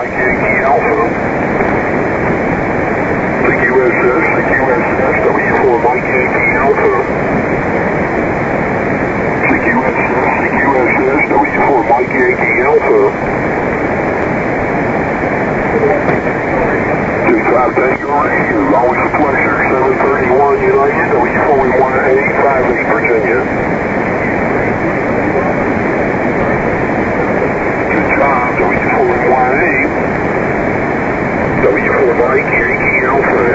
W4 Mike Yankee Alpha. The USS, W4 Mike Yankee Alpha. The USS, W4 Mike Yankee Alpha. J5 Tango Review, always Northwest Boulevard, Yankee Alpha